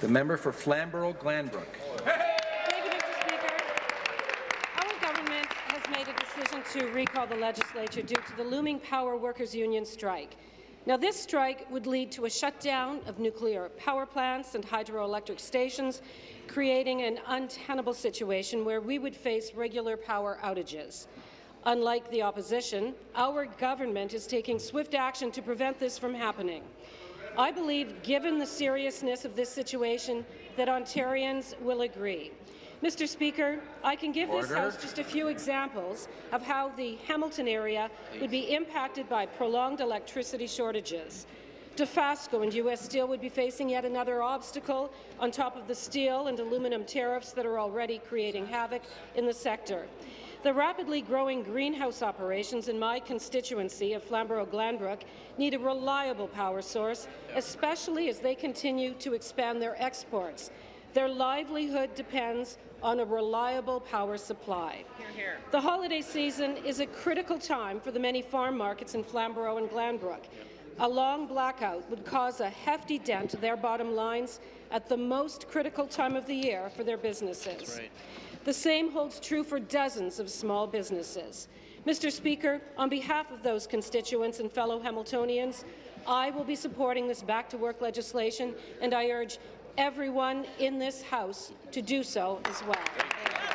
The member for Flamborough-Glanbrook. Thank you, Mr. Speaker. Our government has made a decision to recall the legislature due to the looming Power Workers Union strike. Now, this strike would lead to a shutdown of nuclear power plants and hydroelectric stations, creating an untenable situation where we would face regular power outages. Unlike the opposition, our government is taking swift action to prevent this from happening. I believe, given the seriousness of this situation, that Ontarians will agree. Mr. Speaker, I can give this House just a few examples of how the Hamilton area would be impacted by prolonged electricity shortages. Dofasco and U.S. Steel would be facing yet another obstacle on top of the steel and aluminum tariffs that are already creating havoc in the sector. The rapidly growing greenhouse operations in my constituency of Flamborough-Glanbrook need a reliable power source, especially as they continue to expand their exports. Their livelihood depends on a reliable power supply. The holiday season is a critical time for the many farm markets in Flamborough and Glanbrook. A long blackout would cause a hefty dent to their bottom lines at the most critical time of the year for their businesses. The same holds true for dozens of small businesses. Mr. Speaker, on behalf of those constituents and fellow Hamiltonians, I will be supporting this back-to-work legislation, and I urge everyone in this House to do so as well.